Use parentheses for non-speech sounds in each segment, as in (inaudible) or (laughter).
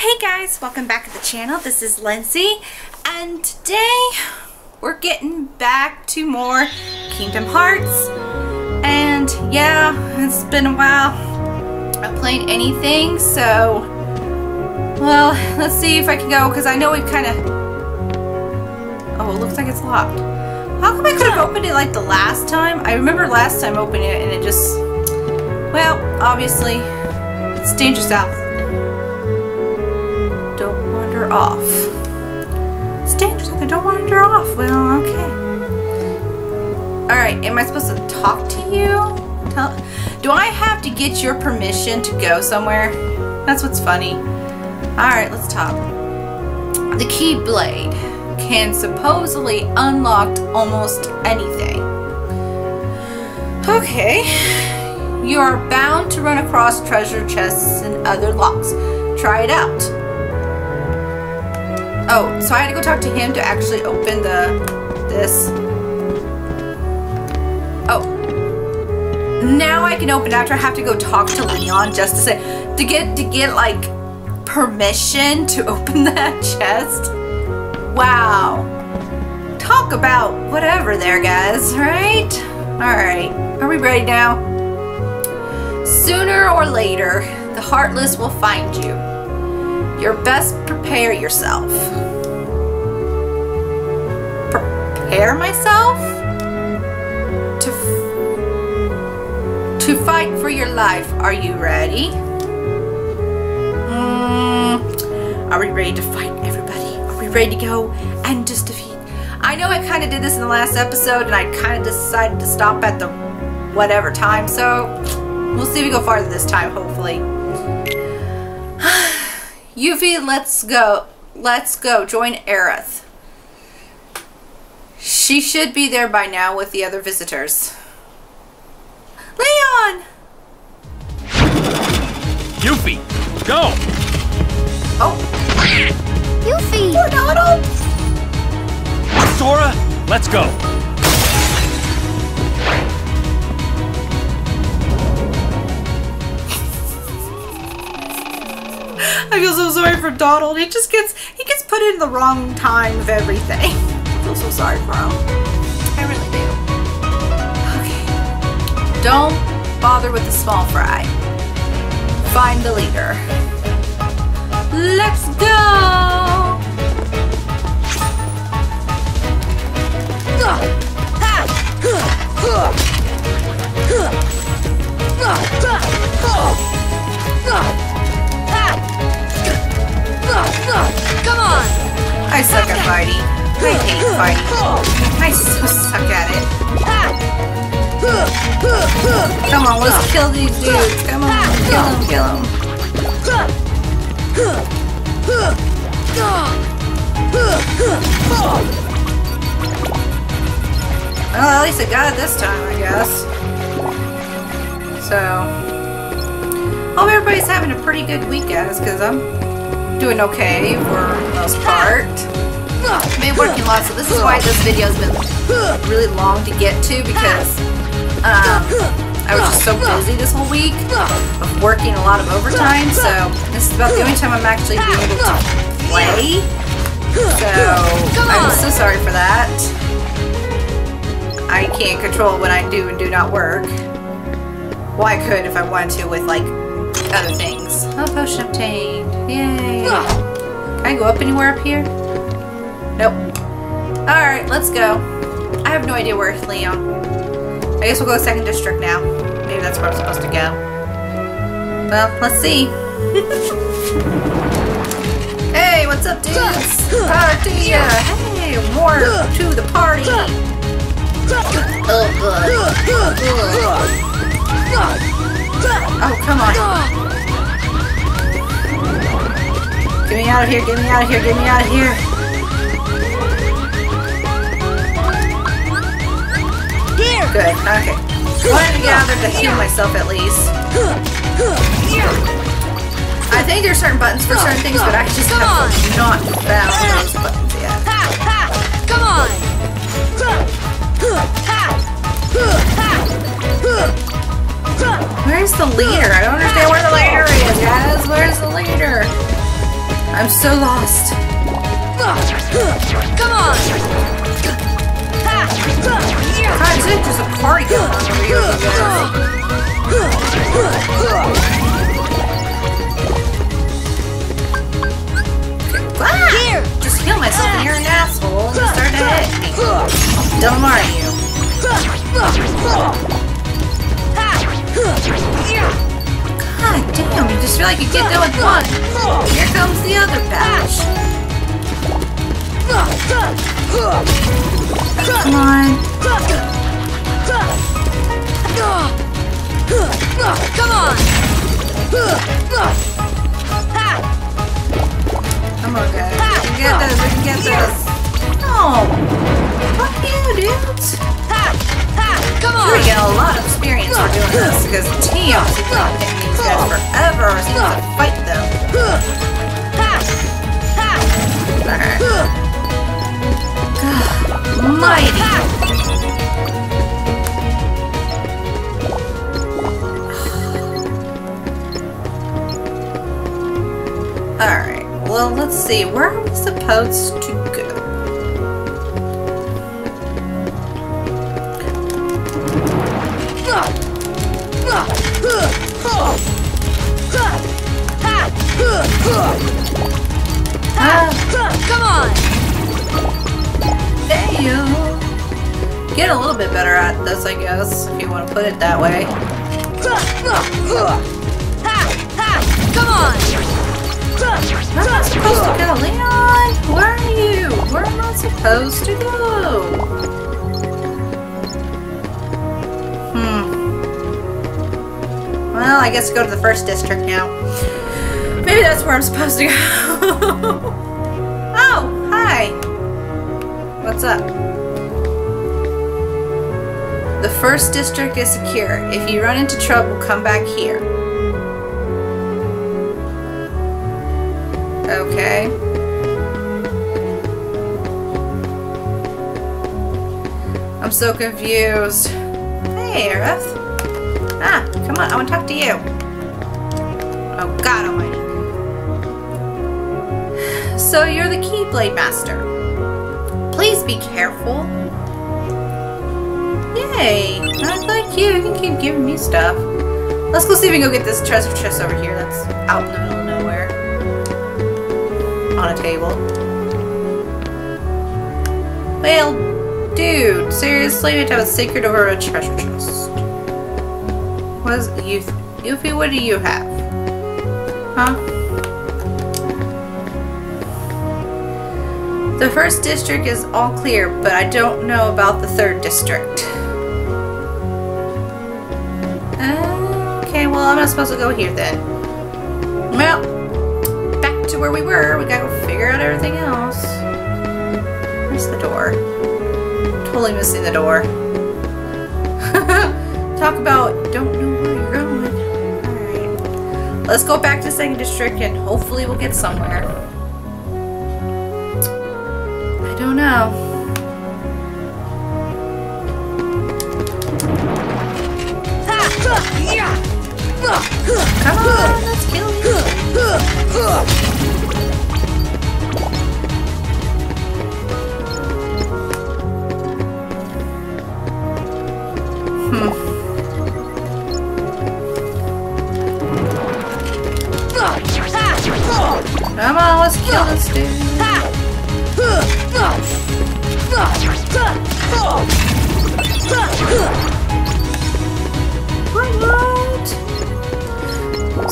Hey guys, welcome back to the channel. This is Lindsey, and today we're getting back to more Kingdom Hearts. And yeah, it's been a while. I'm playing anything, so well, let's see if I can go because I know we've kind of. Oh, it looks like it's locked. How come I could have opened it like the last time? I remember last time opening it and it just. Well, obviously, it's dangerous out off. It's dangerous I don't want wander off. Well, okay. Alright, am I supposed to talk to you? Tell, do I have to get your permission to go somewhere? That's what's funny. Alright, let's talk. The Keyblade can supposedly unlock almost anything. Okay. You are bound to run across treasure chests and other locks. Try it out. Oh, so I had to go talk to him to actually open the this. Oh. Now I can open after I have to go talk to Leon just to say to get to get like permission to (laughs) open that chest. Wow. Talk about whatever there, guys, right? Alright. Are we ready now? Sooner or later, the Heartless will find you. Your best prepare yourself. Prepare myself? To, to fight for your life. Are you ready? Mm, are we ready to fight, everybody? Are we ready to go and just defeat? I know I kind of did this in the last episode and I kind of decided to stop at the whatever time, so we'll see if we go farther this time, hopefully. (sighs) Yuffie, let's go. Let's go. Join Aerith. She should be there by now with the other visitors. Leon! Yuffie, go! Oh. Yuffie! Poor Donald! Sora, let's go! I feel so sorry for Donald. He just gets he gets put in the wrong time of everything. (laughs) Feel so sorry for him. I really do. Okay. Don't bother with the small fry. Find the leader. Let's go! Come on! I suck at fighting. I hate fighting. I so suck at it. Come on, let's kill these dudes. Come on, kill them, kill them. Well, at least I got it this time, I guess. So, hope everybody's having a pretty good weekend, because I'm doing okay for the most part. I've been working lots, so this is why this video's been really long to get to because um, I was just so busy this whole week of working a lot of overtime. So this is about the only time I'm actually being able to play. So I'm so sorry for that. I can't control what I do and do not work. Well, I could if I wanted to with like other things. Oh, potion obtained. Yay. Can I go up anywhere up here? Nope. Alright, let's go. I have no idea where Leon. I guess we'll go to second district now. Maybe that's where I'm supposed to go. Well, let's see. (laughs) hey, what's up, dudes? Party! Hey, more to the party! Oh. Oh, come on. Get me out of here, get me out of here, get me out of here. Good, okay. Wanted to get out there to heal myself at least. I think there's certain buttons for certain things, but I just Come have on. not found those buttons yet. Ha! Ha! Come on! Where's the leader? I don't understand where the leader is, guys. Where's the leader? I'm so lost. Come on! God, is party here? Just myself you're an asshole? God damn, you just feel like you. Here comes the other batch. Come on. Come on! Come on, guys. We can get this. We can get this. No. Fuck you, dudes. Come on. We're getting a lot of experience for doing this because seems to have these guys forever seems to fight them. Alright. Alright, well, let's see. Where are we supposed to go? Come Get a little bit better at this, I guess, if you want to put it that way. Come on! Where am I supposed to go? Leon! Where are you? Where am I supposed to go? Hmm. Well, I guess go to the first district now. Maybe that's where I'm supposed to go. oh, hi. What's up? The first district is secure. If you run into trouble, come back here. Okay. I'm so confused. Hey, Aerith. Ah, come on, I want to talk to you. Oh, God almighty. So you're the Keyblade Master. Please be careful. Yay! I like you. You can keep giving me stuff. Let's go see if we can go get this treasure chest over here that's out in the middle of nowhere. On a table. Well, dude, seriously, we have a secret over a treasure chest. What is you, Yuffie? What do you have? Huh? The first district is all clear, but I don't know about the third district. Well, I'm not supposed to go here then. Well, back to where we were. We gotta go figure out everything else. Where's the door? Totally missing the door. (laughs) Talk about don't know where you're going. Alright. Let's go back to second district and hopefully we'll get somewhere. I don't know. Come on, let's kill you. Hmm. Come on, let's kill this dude. What?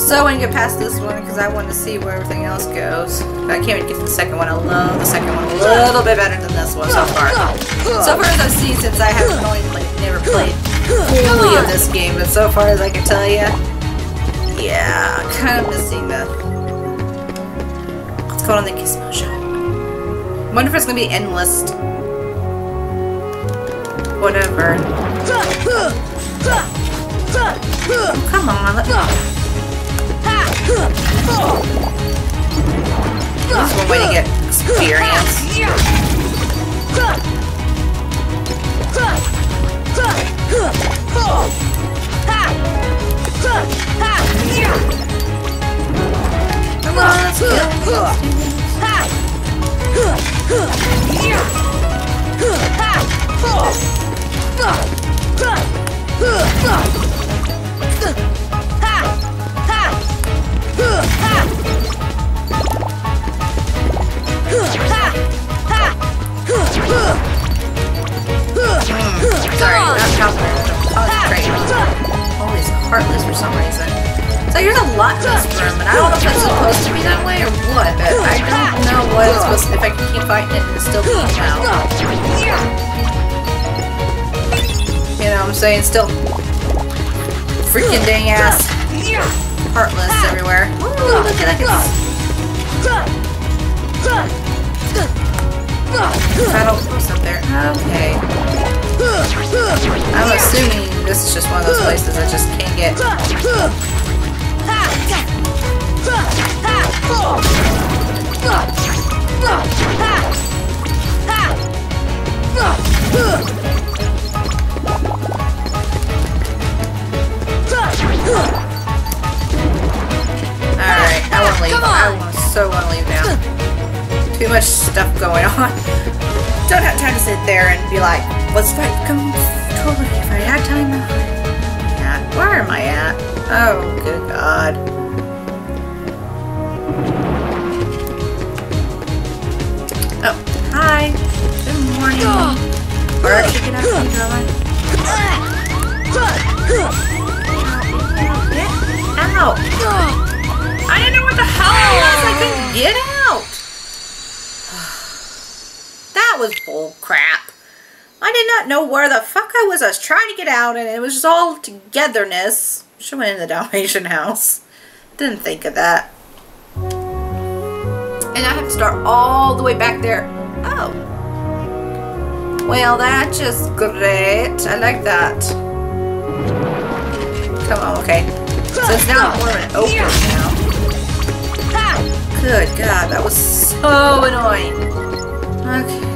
So when you get past this one, because I want to see where everything else goes. I can't even get to the second one. I love the second one a little bit better than this one so far. So far as I've seen, since I haven't only played, never played fully of this game, but so far as I can tell you, yeah, kind of missing the. What's going on the Gizmo Shop? I wonder if it's gonna be endless. Whatever. Come on, let This is one way to get experience. Come on, let's Sorry, I'm concentrating on Always heartless for some reason. So there's a lot to this room, and I don't know if it's supposed to be that way or what, but I don't know what it's supposed to if I can keep fighting it and still beat out. You know what I'm saying? Still freaking dang ass heartless everywhere. Ooh, look at that. Battle post up there. Okay. I'm assuming this is just one of those places I just can't get. Alright, I won't leave. I so want to leave now. Too much stuff going (laughs) on. Don't have time to sit there and be like, let's fight. Come. If I had time. Yeah. Where am I at? Oh, good God. Oh, hi. Good morning. Where did you get out of? Ow! I didn't know what the hell it was. I couldn't get out. That was bull crap. I did not know where the fuck I was. I was trying to get out, and it was just all togetherness. Have went in the (laughs) Dalmatian house. Didn't think of that. And I have to start all the way back there. Oh. Well, that's just great. I like that. Come on, okay. So it's more an open now. Good God, that was so annoying. Okay.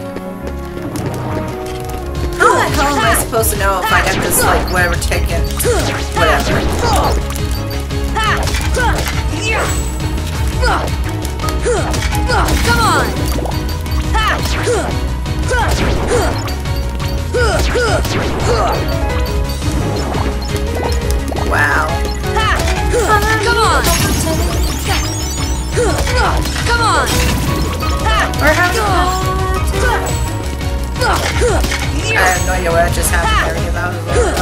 How hell am I supposed to know if I got this, like, whatever taken? Whatever. Come on! Wow. Come on! Come on! Or how I have no idea what just happened there. That was a little,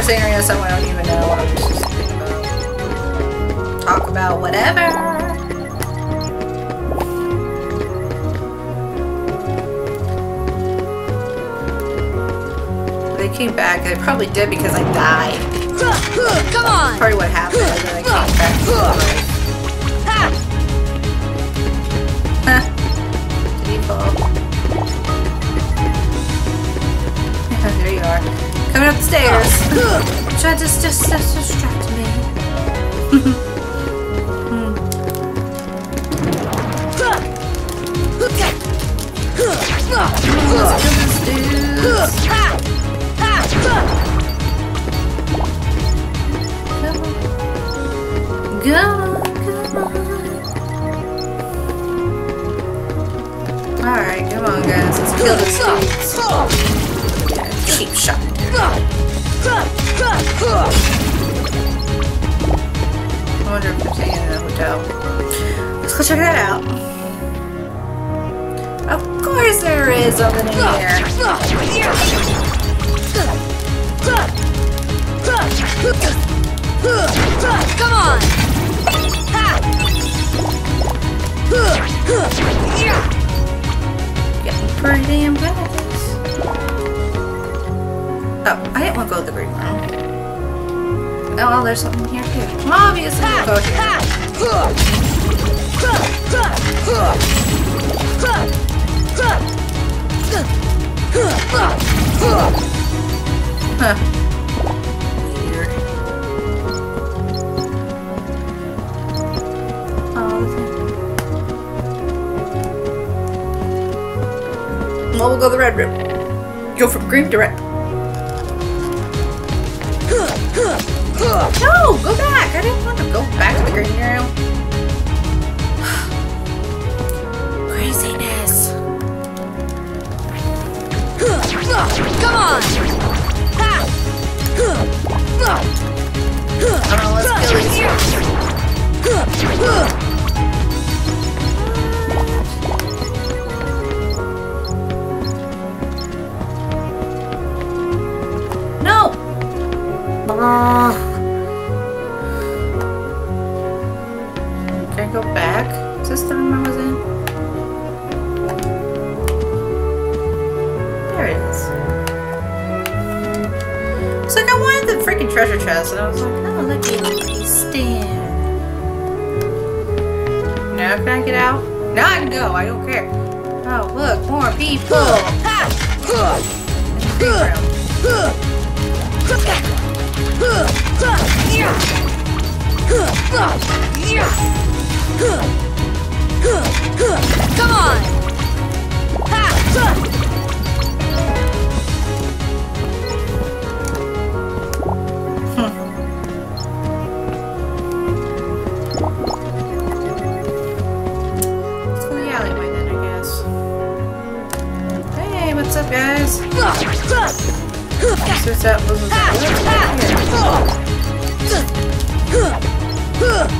Start saying Arena someone I don't even know. I'm just thinking about. Talk about whatever. They came back. They probably did because I died. Come on! Probably what happened. And then I came back to life. Huh. Default. (laughs) there you are. Coming up the stairs. Try to just, just, just distract me. mm. Alright, come on guys, let's kill this dude shot. I wonder if they're staying in the hotel. Let's go check that out. Of course there is over there. here. Come on! Getting pretty damn good. Oh, I didn't want to go to the green room. Oh, well, there's something here too. Obviously, we'll go here. Huh. Well, we'll go the red route. Go from green to red. No, go back. I didn't want to go back to the green room. (sighs) Craziness. Come on! Ah, on, let's kill. No! Can This? There it is. It's like I wanted the freaking treasure chest, and I was like, oh, look at me stand. Now can I get out? Now I can go. I don't care. Oh, look, more people. Big room. Come on! Let's go the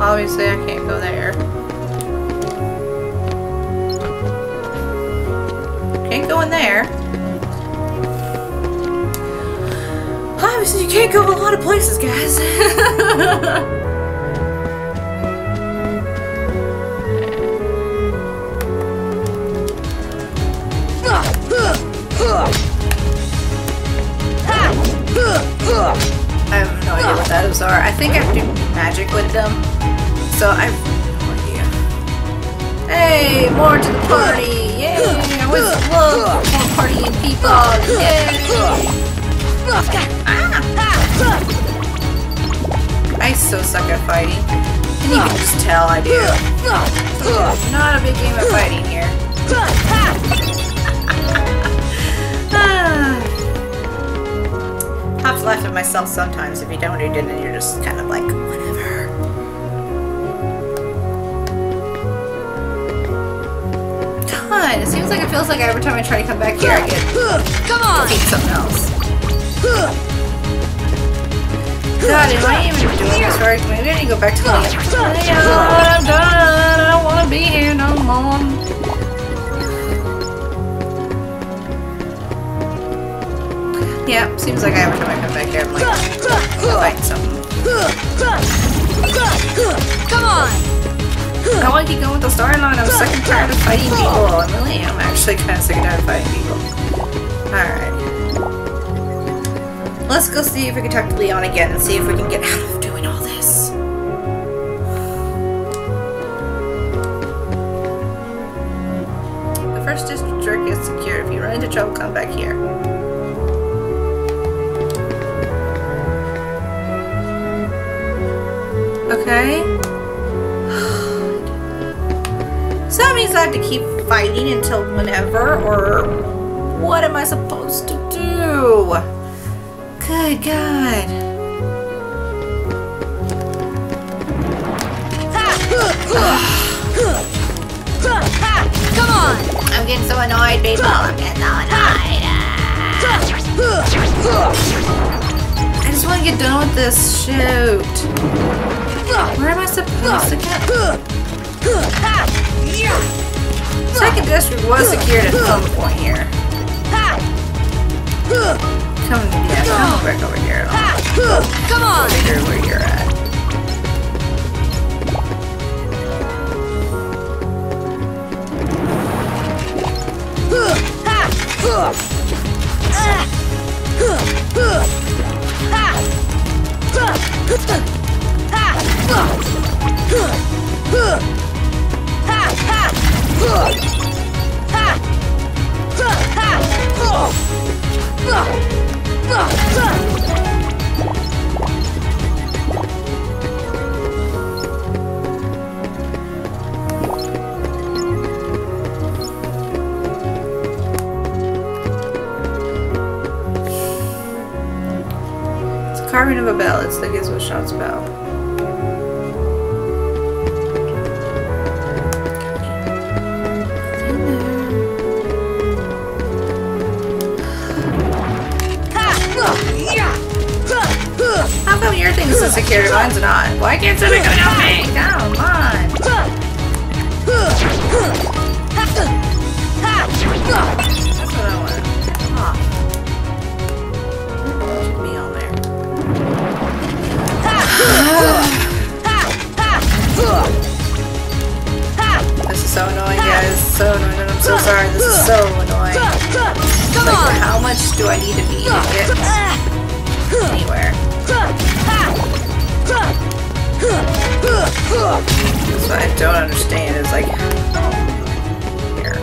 obviously I can't go there. Can't go in there. Obviously you can't go a lot of places, guys. (laughs) I have no idea what those are. I think I have to do magic with them. So I have no idea. Hey, more to the party! Yay! I always love more partying people! Yay! Ah! I so suck at fighting. And you can just tell I do. Not a big game of fighting here. Have to laugh at myself sometimes. If you don't you didn't, you're just kind of like, God, it seems like it feels like every time I try to come back here, I get Come on! eat something else. God, am I even doing this right? Maybe I need to go back to the I'm oh, done. I don't want to be here no more. Yeah, seems like every time I come back here, I'm like, fighting something. Come on! I want to keep going with the storyline. I'm sick and tired of fighting people. I really am actually kind of sick and tired of fighting people. Alright. Let's go see if we can talk to Leon again and see if we can get out of doing all this. The first district is secure. If you run into trouble, come back here. Okay. Have to keep fighting until whenever, or what am I supposed to do? Good God. Come on! I'm getting so annoyed, people. I'm getting so annoyed. I just want to get done with this. Shoot. Where am I supposed to get? Second district was secured at some point here. Come, yeah, come back over here. Come on! figure where you're at. It's a carving of a bell. It's the Gizmo Shop's bell. Your thing's a security, mine's not? Why can't somebody come help me? Come on. That's what I want. Huh. Should be on there. This is so annoying, guys. So annoying. I'm so sorry. This is so annoying. Like, how much do I need to be to get anywhere? What I don't understand. Is like, here.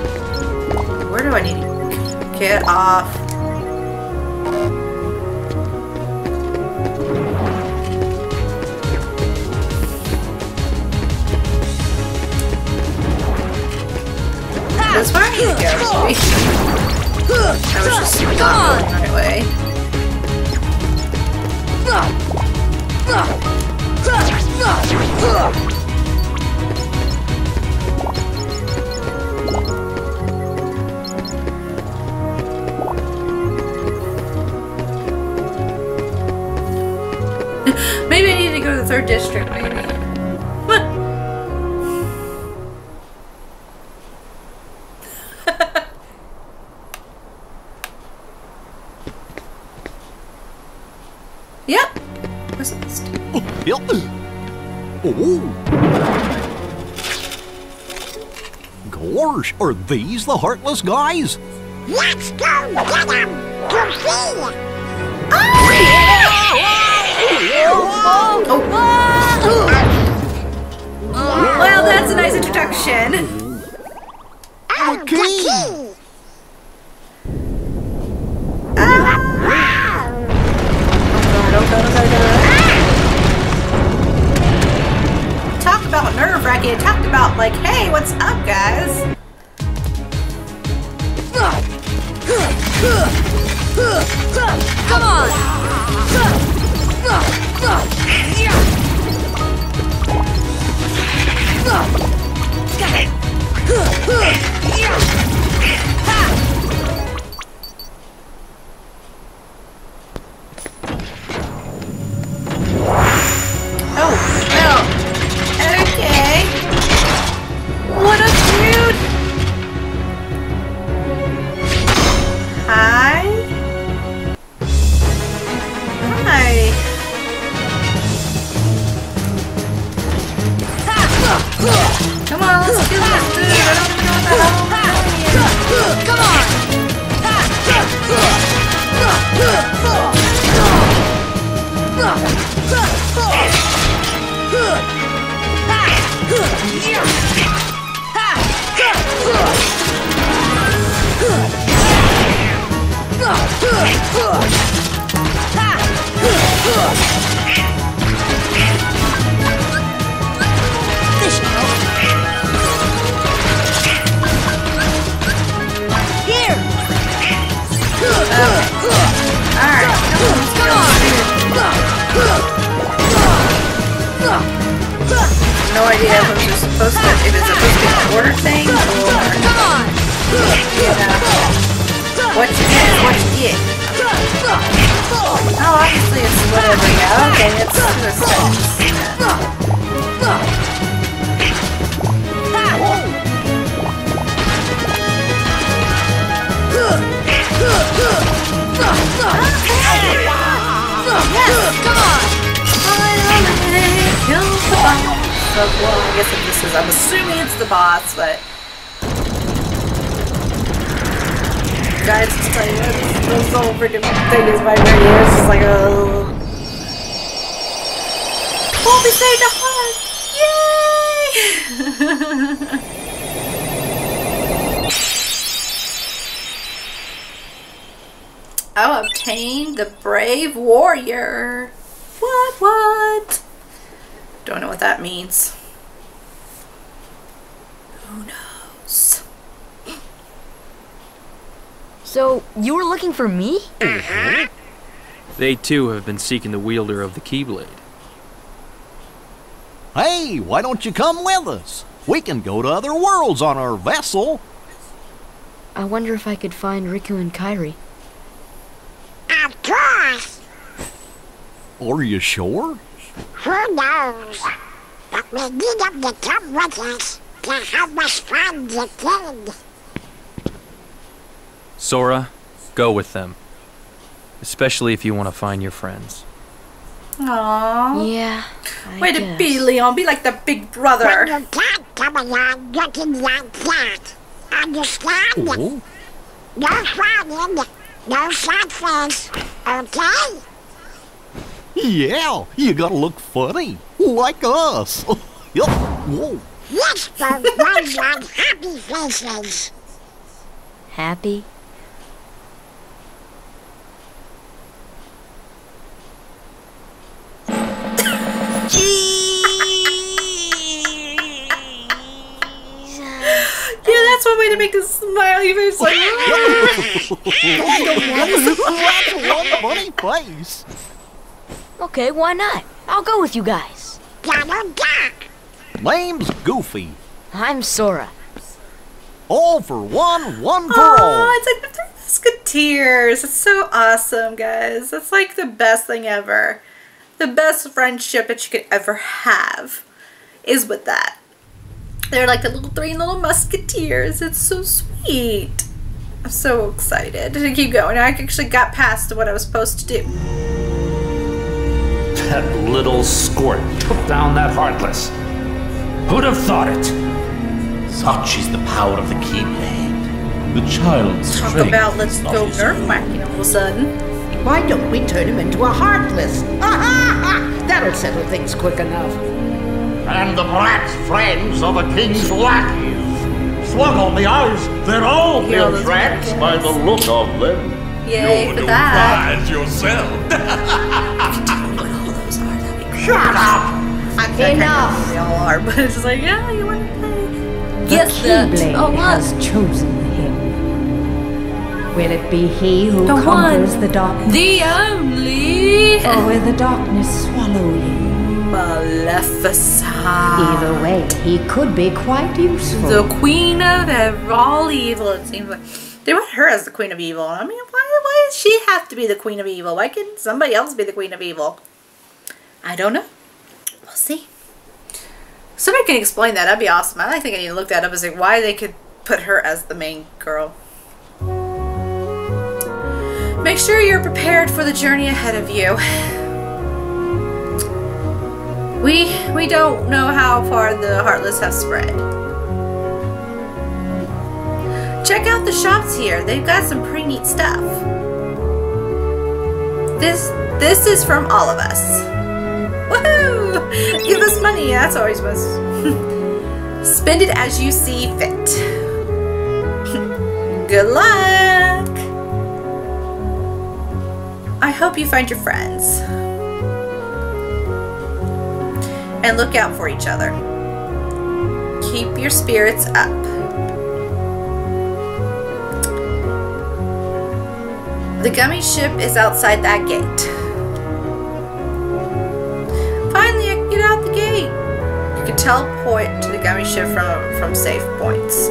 Where do I need to get off? That's where I need to go. I was just not going the right way. Maybe I need to go to the third district, are these the heartless guys? Let's go get him! Goofy! Come on, let's do this, dude. I don't know what the hell Come on. Ha! If it's supposed to be an order thing or Come on! you know, what you get is what you get. Oh, obviously it's whatever. Yeah, okay, it's the Yes! Come well, I guess if this is, I'm assuming it's the boss, but. Guys, it's like, this, this whole freaking thing is radio. It's just like, oh. Oh, we saved heart! Yay! (laughs) I obtained the Brave Warrior. What, what? Don't know what that means. Who knows? So, you were looking for me? Mm-hmm. They too have been seeking the wielder of the Keyblade. Hey, why don't you come with us? We can go to other worlds on our vessel. I wonder if I could find Riku and Kairi. Of course. Are you sure? Who knows? But we need them to come with us to help us find the king. Sora, go with them. Especially if you want to find your friends. Aww. Yeah. I Way to be, Leon. Be like the big But brother. you can't come along looking like that. Understand? Oh, No frowning, no sad face, okay? Yeah, you gotta look funny, like us. Yup. Whoa. Yes, for ones on happy faces. Happy? Yeah, that's one way to make a smiley face. Like, One funny face. Okay, why not? I'll go with you guys. Donald Duck. Name's Goofy. I'm Sora. All for one, one for oh, all. it's like the Three Musketeers. It's so awesome, guys. It's like the best thing ever. The best friendship that you could ever have is with that. They're like the little three little musketeers. It's so sweet. I'm so excited to keep going. I actually got past what I was supposed to do. That little squirt took down that Heartless. Who'd have thought it? Such is the power of the Keyblade. The child's Talk strength about let's go his nerf own. all of a sudden. Why don't we turn him into a heartless? Ha ha ha! That'll settle things quick enough. And the brat's friends are the king's lackeys. Slug on the eyes, they're all Hear all Bill those tracks Americans. by the look of them. Yay for that. yourself. (laughs) Shut up! I think Enough. They all are, but it's just like, yeah, you want to play? The Yes, that. Keyblade Oh, has chosen him. Will it be he who The conquers one. the darkness, The only or will the darkness swallow you? Maleficent. Either way, he could be quite useful. The queen of all evil, it seems like. They want her as the queen of evil. I mean, why, why does she have to be the queen of evil? Why can't somebody else be the queen of evil? I don't know. We'll see. Somebody can explain that. That'd be awesome. I think I need to look that up as like why they could put her as the main girl. Make sure you're prepared for the journey ahead of you. We we don't know how far the Heartless have spread. Check out the shops here. They've got some pretty neat stuff. This this is from all of us. Woohoo! Give us money. That's always was. (laughs) Spend it as you see fit. (laughs) Good luck. I hope you find your friends. And look out for each other. Keep your spirits up. The Gummi ship is outside that gate. You teleport to the Gummi ship from, from save points.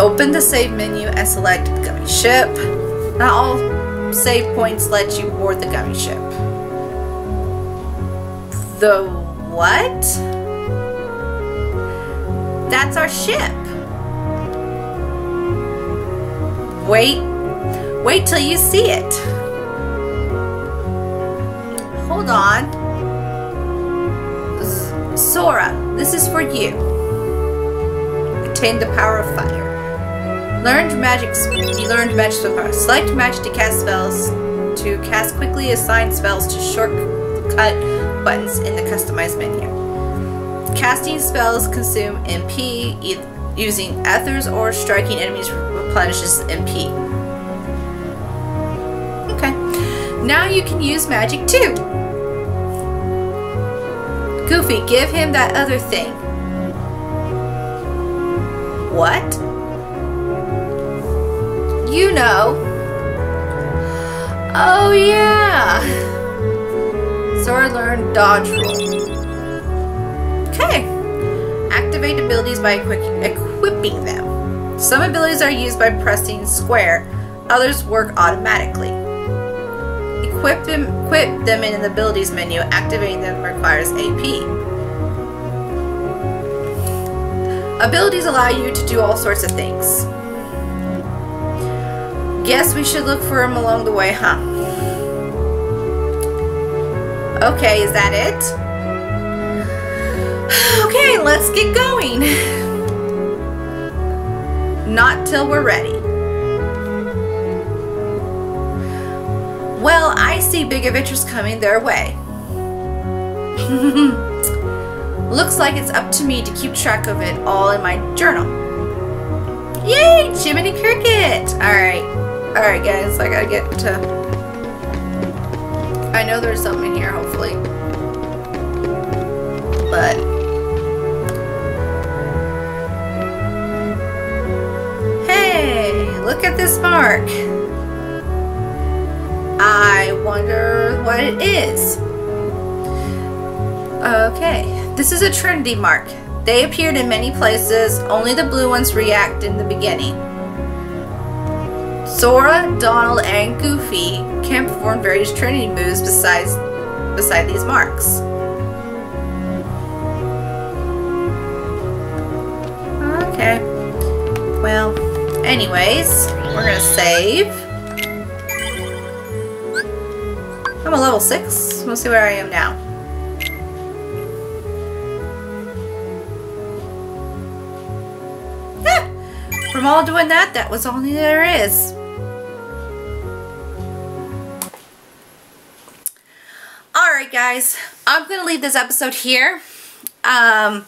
Open the save menu and select the Gummi ship. Not all save points let you board the Gummi ship. The what? That's our ship. Wait, wait till you see it. Hold on. Sora, this is for you. Attain the power of fire. Learned magic. You learned magic so far. Select magic to cast spells. To cast quickly, assign spells to shortcut buttons in the customized menu. Casting spells consume MP. Using ethers or striking enemies replenishes MP. Okay. Now you can use magic too. Goofy, give him that other thing. What? You know. Oh yeah. Sora learned dodge roll. Okay. Activate abilities by equi equipping them. Some abilities are used by pressing square, others work automatically. Equip them, equip them in the abilities menu. Activating them requires AP. Abilities allow you to do all sorts of things. Guess we should look for them along the way, huh? Okay, is that it? (sighs) Okay, let's get going. (laughs) Not till we're ready. See big adventures coming their way. (laughs) Looks like it's up to me to keep track of it all in my journal. Yay, Jiminy Cricket! Alright, alright guys, I gotta get to... I know there's something here, hopefully. But... Hey, look at this mark. I wonder what it is. Okay, this is a Trinity mark. They appeared in many places, only the blue ones react in the beginning. Sora, Donald, and Goofy can perform various Trinity moves besides beside these marks. Okay. Well, anyways, we're gonna save. I'm a level 6. We'll see where I am now. Ah! From all doing that, that was all there is. Alright guys, I'm going to leave this episode here. Um,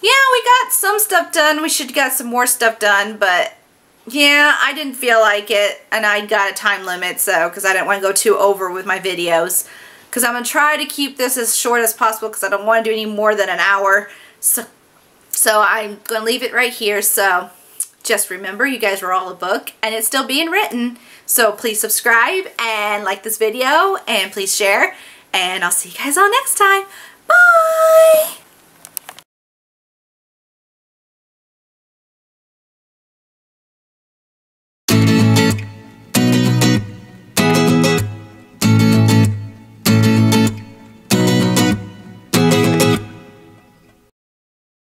yeah, we got some stuff done. We should got some more stuff done, but yeah, I didn't feel like it, and I got a time limit, so, because I didn't want to go too over with my videos. Because I'm going to try to keep this as short as possible, because I don't want to do any more than an hour. So, so I'm going to leave it right here, so just remember, you guys were all a book, and it's still being written. So please subscribe, and like this video, and please share, and I'll see you guys all next time. Bye!